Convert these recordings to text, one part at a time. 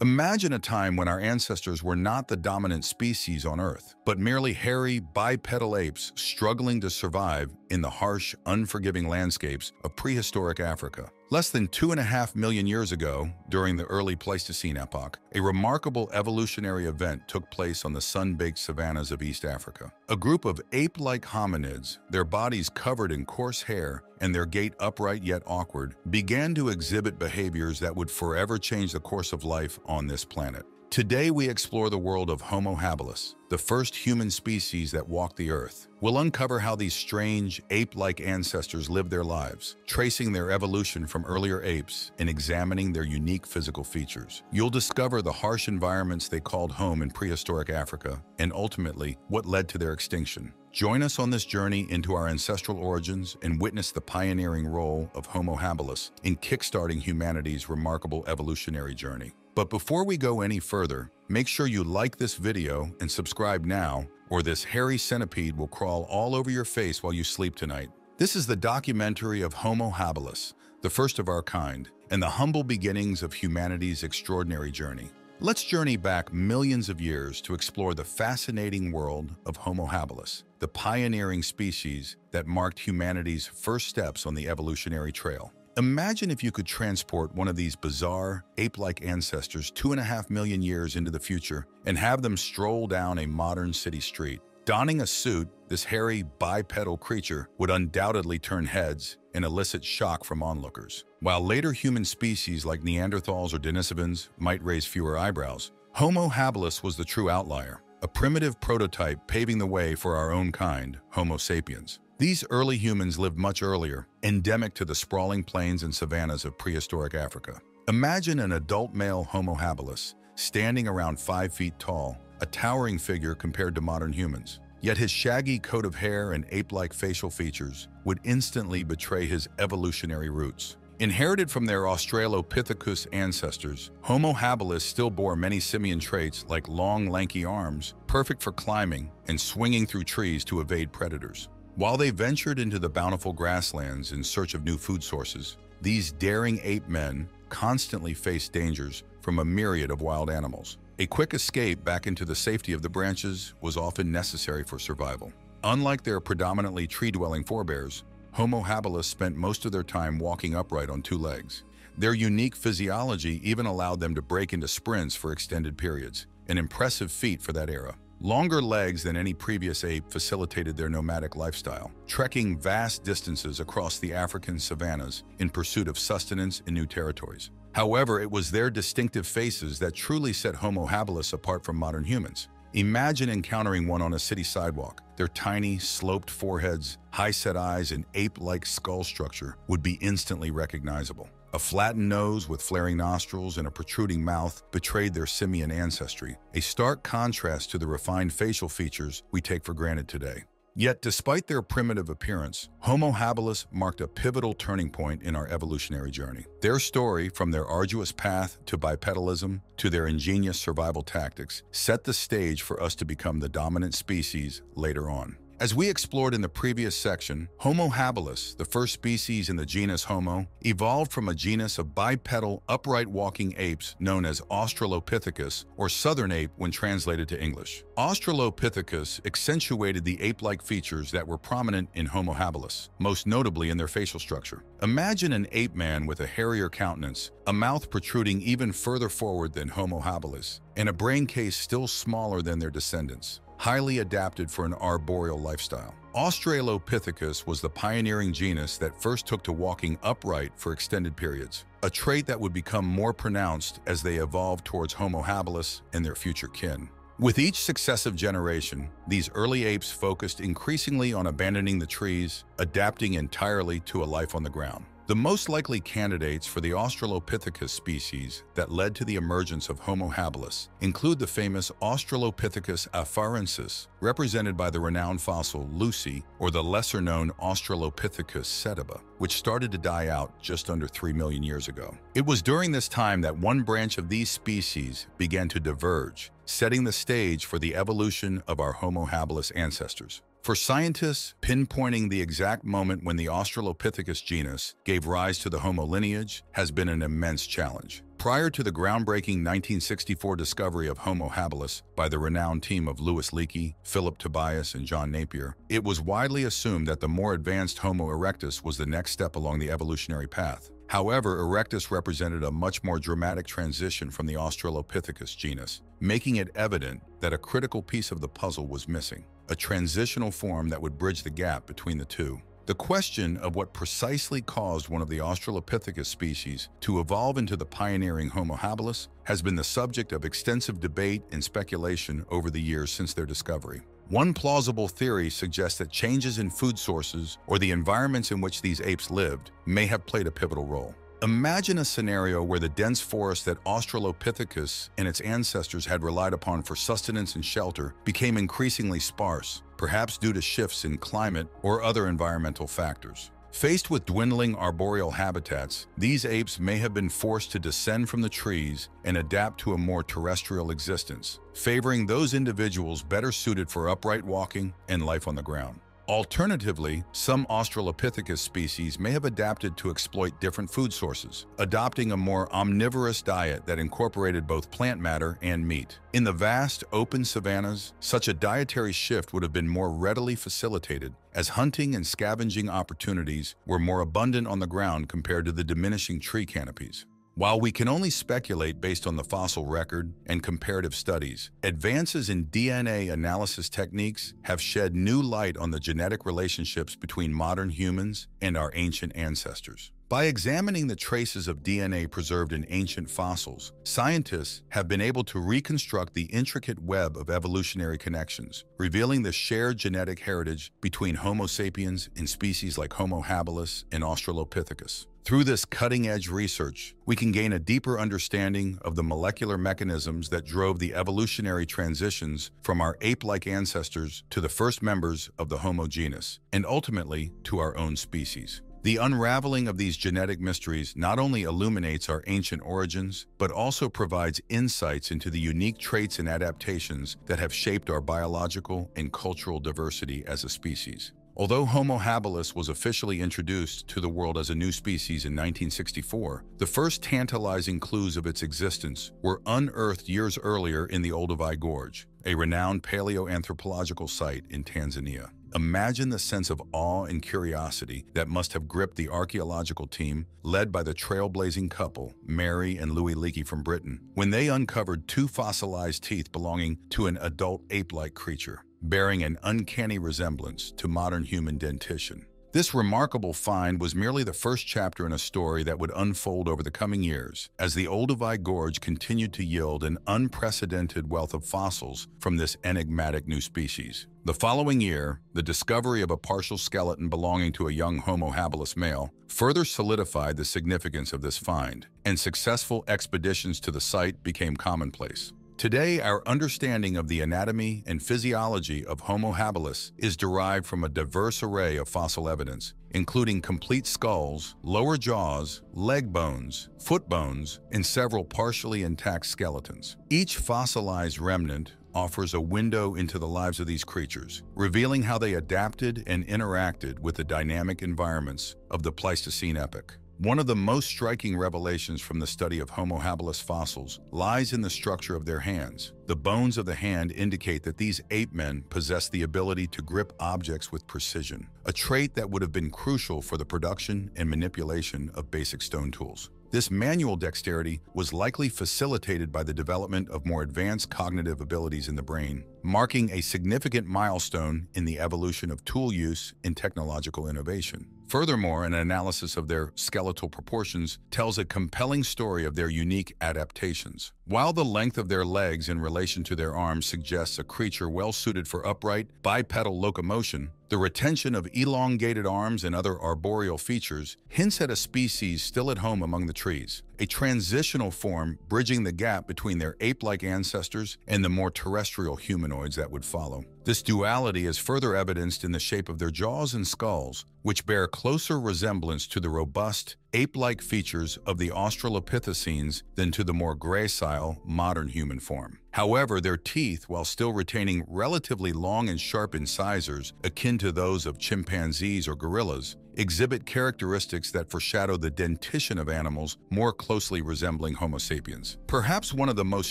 Imagine a time when our ancestors were not the dominant species on Earth, but merely hairy, bipedal apes struggling to survive in the harsh, unforgiving landscapes of prehistoric Africa. Less than two and a half million years ago, during the early Pleistocene epoch, a remarkable evolutionary event took place on the sun-baked savannas of East Africa. A group of ape-like hominids, their bodies covered in coarse hair and their gait upright yet awkward, began to exhibit behaviors that would forever change the course of life on this planet. Today we explore the world of Homo habilis, the first human species that walked the earth. We'll uncover how these strange, ape-like ancestors lived their lives, tracing their evolution from earlier apes and examining their unique physical features. You'll discover the harsh environments they called home in prehistoric Africa, and ultimately, what led to their extinction. Join us on this journey into our ancestral origins and witness the pioneering role of Homo habilis in kickstarting humanity's remarkable evolutionary journey. But before we go any further, make sure you like this video and subscribe now, or this hairy centipede will crawl all over your face while you sleep tonight. This is the documentary of Homo habilis, the first of our kind, and the humble beginnings of humanity's extraordinary journey. Let's journey back millions of years to explore the fascinating world of Homo habilis, the pioneering species that marked humanity's first steps on the evolutionary trail. Imagine if you could transport one of these bizarre, ape-like ancestors two and a half million years into the future and have them stroll down a modern city street. Donning a suit, this hairy, bipedal creature would undoubtedly turn heads and elicit shock from onlookers. While later human species like Neanderthals or Denisovans might raise fewer eyebrows, Homo habilis was the true outlier, a primitive prototype paving the way for our own kind, Homo sapiens. These early humans lived much earlier, endemic to the sprawling plains and savannas of prehistoric Africa. Imagine an adult male Homo habilis, standing around five feet tall, a towering figure compared to modern humans. Yet his shaggy coat of hair and ape-like facial features would instantly betray his evolutionary roots. Inherited from their Australopithecus ancestors, Homo habilis still bore many simian traits like long, lanky arms, perfect for climbing and swinging through trees to evade predators. While they ventured into the bountiful grasslands in search of new food sources, these daring ape men constantly faced dangers from a myriad of wild animals. A quick escape back into the safety of the branches was often necessary for survival. Unlike their predominantly tree-dwelling forebears, Homo habilis spent most of their time walking upright on two legs. Their unique physiology even allowed them to break into sprints for extended periods, an impressive feat for that era. Longer legs than any previous ape facilitated their nomadic lifestyle, trekking vast distances across the African savannas in pursuit of sustenance in new territories. However, it was their distinctive faces that truly set Homo habilis apart from modern humans. Imagine encountering one on a city sidewalk. Their tiny, sloped foreheads, high-set eyes, and ape-like skull structure would be instantly recognizable. A flattened nose with flaring nostrils and a protruding mouth betrayed their simian ancestry, a stark contrast to the refined facial features we take for granted today. Yet, despite their primitive appearance, Homo habilis marked a pivotal turning point in our evolutionary journey. Their story, from their arduous path to bipedalism to their ingenious survival tactics, set the stage for us to become the dominant species later on. As we explored in the previous section, Homo habilis, the first species in the genus Homo, evolved from a genus of bipedal, upright walking apes known as Australopithecus, or southern ape when translated to English. Australopithecus accentuated the ape-like features that were prominent in Homo habilis, most notably in their facial structure. Imagine an ape man with a hairier countenance, a mouth protruding even further forward than Homo habilis, and a brain case still smaller than their descendants highly adapted for an arboreal lifestyle. Australopithecus was the pioneering genus that first took to walking upright for extended periods, a trait that would become more pronounced as they evolved towards Homo habilis and their future kin. With each successive generation, these early apes focused increasingly on abandoning the trees, adapting entirely to a life on the ground. The most likely candidates for the Australopithecus species that led to the emergence of Homo habilis include the famous Australopithecus afarensis, represented by the renowned fossil Lucy, or the lesser-known Australopithecus sediba, which started to die out just under 3 million years ago. It was during this time that one branch of these species began to diverge, setting the stage for the evolution of our Homo habilis ancestors. For scientists, pinpointing the exact moment when the Australopithecus genus gave rise to the Homo lineage has been an immense challenge. Prior to the groundbreaking 1964 discovery of Homo habilis by the renowned team of Louis Leakey, Philip Tobias, and John Napier, it was widely assumed that the more advanced Homo erectus was the next step along the evolutionary path. However, erectus represented a much more dramatic transition from the Australopithecus genus, making it evident that a critical piece of the puzzle was missing, a transitional form that would bridge the gap between the two. The question of what precisely caused one of the Australopithecus species to evolve into the pioneering Homo habilis has been the subject of extensive debate and speculation over the years since their discovery. One plausible theory suggests that changes in food sources or the environments in which these apes lived may have played a pivotal role. Imagine a scenario where the dense forest that Australopithecus and its ancestors had relied upon for sustenance and shelter became increasingly sparse, perhaps due to shifts in climate or other environmental factors. Faced with dwindling arboreal habitats, these apes may have been forced to descend from the trees and adapt to a more terrestrial existence, favoring those individuals better suited for upright walking and life on the ground. Alternatively, some Australopithecus species may have adapted to exploit different food sources, adopting a more omnivorous diet that incorporated both plant matter and meat. In the vast, open savannas, such a dietary shift would have been more readily facilitated as hunting and scavenging opportunities were more abundant on the ground compared to the diminishing tree canopies. While we can only speculate based on the fossil record and comparative studies, advances in DNA analysis techniques have shed new light on the genetic relationships between modern humans and our ancient ancestors. By examining the traces of DNA preserved in ancient fossils, scientists have been able to reconstruct the intricate web of evolutionary connections, revealing the shared genetic heritage between Homo sapiens and species like Homo habilis and Australopithecus. Through this cutting-edge research, we can gain a deeper understanding of the molecular mechanisms that drove the evolutionary transitions from our ape-like ancestors to the first members of the Homo genus, and ultimately to our own species. The unraveling of these genetic mysteries not only illuminates our ancient origins, but also provides insights into the unique traits and adaptations that have shaped our biological and cultural diversity as a species. Although Homo habilis was officially introduced to the world as a new species in 1964, the first tantalizing clues of its existence were unearthed years earlier in the Olduvai Gorge, a renowned paleoanthropological site in Tanzania. Imagine the sense of awe and curiosity that must have gripped the archaeological team led by the trailblazing couple, Mary and Louis Leakey from Britain, when they uncovered two fossilized teeth belonging to an adult ape-like creature bearing an uncanny resemblance to modern human dentition. This remarkable find was merely the first chapter in a story that would unfold over the coming years as the Olduvai Gorge continued to yield an unprecedented wealth of fossils from this enigmatic new species. The following year, the discovery of a partial skeleton belonging to a young Homo habilis male further solidified the significance of this find, and successful expeditions to the site became commonplace. Today, our understanding of the anatomy and physiology of Homo habilis is derived from a diverse array of fossil evidence, including complete skulls, lower jaws, leg bones, foot bones, and several partially intact skeletons. Each fossilized remnant offers a window into the lives of these creatures, revealing how they adapted and interacted with the dynamic environments of the Pleistocene epoch. One of the most striking revelations from the study of Homo habilis fossils lies in the structure of their hands. The bones of the hand indicate that these ape men possessed the ability to grip objects with precision, a trait that would have been crucial for the production and manipulation of basic stone tools. This manual dexterity was likely facilitated by the development of more advanced cognitive abilities in the brain, marking a significant milestone in the evolution of tool use and technological innovation. Furthermore, an analysis of their skeletal proportions tells a compelling story of their unique adaptations. While the length of their legs in relation to their arms suggests a creature well suited for upright, bipedal locomotion, the retention of elongated arms and other arboreal features hints at a species still at home among the trees, a transitional form bridging the gap between their ape-like ancestors and the more terrestrial humanoids that would follow. This duality is further evidenced in the shape of their jaws and skulls, which bear closer resemblance to the robust, ape-like features of the Australopithecines than to the more gracile, modern human form. However, their teeth, while still retaining relatively long and sharp incisors akin to those of chimpanzees or gorillas, exhibit characteristics that foreshadow the dentition of animals more closely resembling Homo sapiens. Perhaps one of the most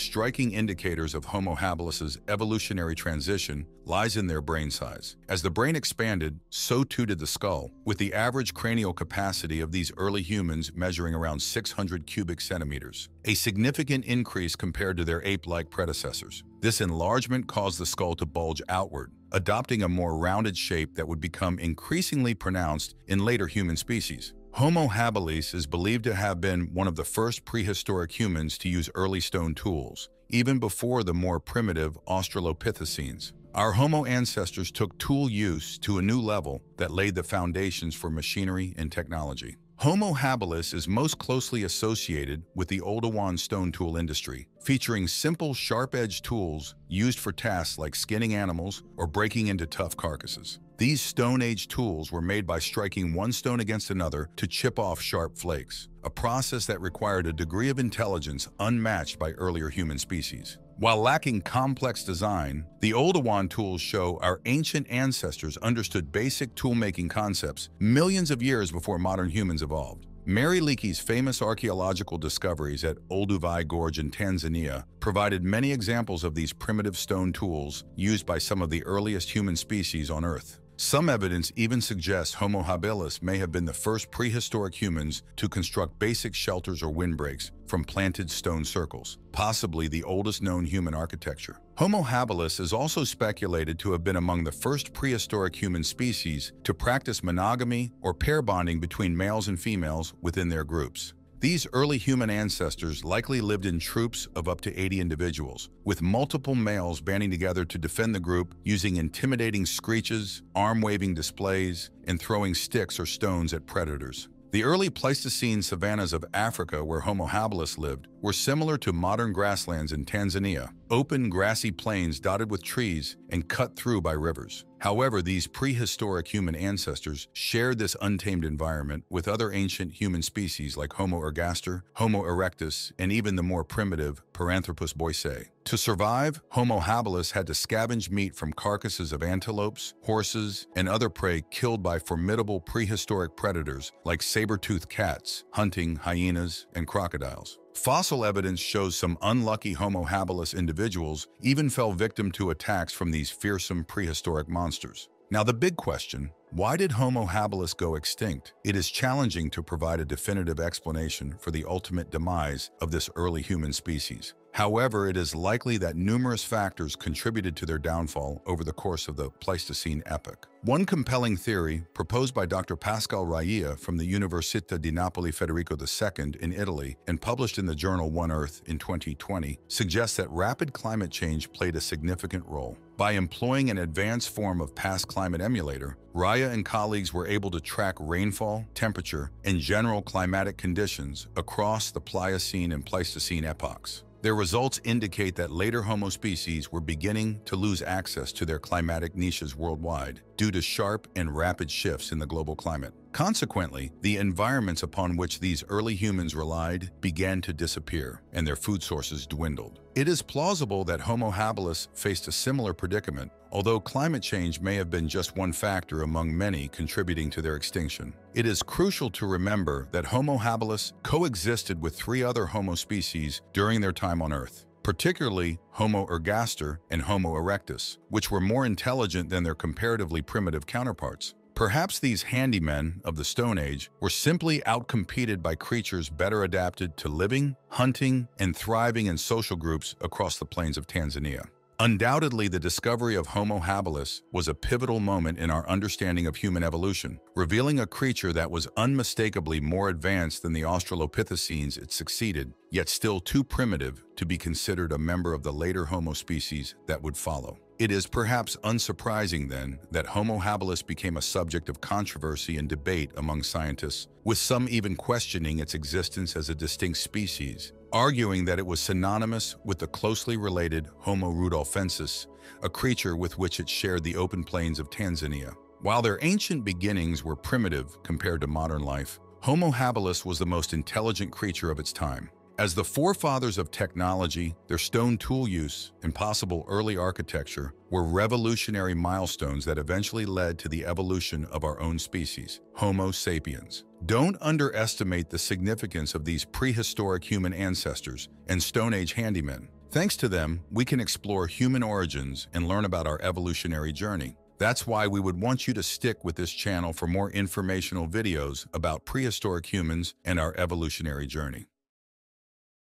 striking indicators of Homo habilis' evolutionary transition lies in their brain size. As the brain expanded, so too did the skull, with the average cranial capacity of these early humans measuring around 600 cubic centimeters, a significant increase compared to their ape-like predecessors. This enlargement caused the skull to bulge outward, adopting a more rounded shape that would become increasingly pronounced in later human species. Homo habilis is believed to have been one of the first prehistoric humans to use early stone tools, even before the more primitive Australopithecines. Our Homo ancestors took tool use to a new level that laid the foundations for machinery and technology. Homo habilis is most closely associated with the Oldowan stone tool industry, featuring simple, sharp-edged tools used for tasks like skinning animals or breaking into tough carcasses. These Stone Age tools were made by striking one stone against another to chip off sharp flakes, a process that required a degree of intelligence unmatched by earlier human species. While lacking complex design, the Oldowan tools show our ancient ancestors understood basic tool-making concepts millions of years before modern humans evolved. Mary Leakey's famous archaeological discoveries at Olduvai Gorge in Tanzania provided many examples of these primitive stone tools used by some of the earliest human species on Earth. Some evidence even suggests Homo habilis may have been the first prehistoric humans to construct basic shelters or windbreaks from planted stone circles, possibly the oldest known human architecture. Homo habilis is also speculated to have been among the first prehistoric human species to practice monogamy or pair bonding between males and females within their groups. These early human ancestors likely lived in troops of up to 80 individuals, with multiple males banding together to defend the group using intimidating screeches, arm-waving displays, and throwing sticks or stones at predators. The early Pleistocene savannas of Africa where Homo habilis lived were similar to modern grasslands in Tanzania, open grassy plains dotted with trees and cut through by rivers. However, these prehistoric human ancestors shared this untamed environment with other ancient human species like Homo ergaster, Homo erectus, and even the more primitive Paranthropus boisei. To survive, Homo habilis had to scavenge meat from carcasses of antelopes, horses, and other prey killed by formidable prehistoric predators like saber-toothed cats, hunting hyenas, and crocodiles. Fossil evidence shows some unlucky Homo habilis individuals even fell victim to attacks from these fearsome prehistoric monsters. Now the big question, why did Homo habilis go extinct? It is challenging to provide a definitive explanation for the ultimate demise of this early human species. However, it is likely that numerous factors contributed to their downfall over the course of the Pleistocene epoch. One compelling theory, proposed by Dr. Pascal Raia from the Università di Napoli Federico II in Italy and published in the journal One Earth in 2020, suggests that rapid climate change played a significant role. By employing an advanced form of past climate emulator, Raia and colleagues were able to track rainfall, temperature, and general climatic conditions across the Pliocene and Pleistocene epochs. Their results indicate that later Homo species were beginning to lose access to their climatic niches worldwide due to sharp and rapid shifts in the global climate. Consequently, the environments upon which these early humans relied began to disappear, and their food sources dwindled. It is plausible that Homo habilis faced a similar predicament, although climate change may have been just one factor among many contributing to their extinction. It is crucial to remember that Homo habilis coexisted with three other Homo species during their time on Earth particularly Homo ergaster and Homo erectus, which were more intelligent than their comparatively primitive counterparts. Perhaps these handymen of the Stone Age were simply outcompeted by creatures better adapted to living, hunting, and thriving in social groups across the plains of Tanzania. Undoubtedly, the discovery of Homo habilis was a pivotal moment in our understanding of human evolution, revealing a creature that was unmistakably more advanced than the Australopithecines it succeeded, yet still too primitive to be considered a member of the later Homo species that would follow. It is perhaps unsurprising, then, that Homo habilis became a subject of controversy and debate among scientists, with some even questioning its existence as a distinct species, arguing that it was synonymous with the closely related Homo rudolfensis, a creature with which it shared the open plains of Tanzania. While their ancient beginnings were primitive compared to modern life, Homo habilis was the most intelligent creature of its time. As the forefathers of technology, their stone tool use and possible early architecture were revolutionary milestones that eventually led to the evolution of our own species, Homo sapiens. Don't underestimate the significance of these prehistoric human ancestors and Stone Age handymen. Thanks to them, we can explore human origins and learn about our evolutionary journey. That's why we would want you to stick with this channel for more informational videos about prehistoric humans and our evolutionary journey.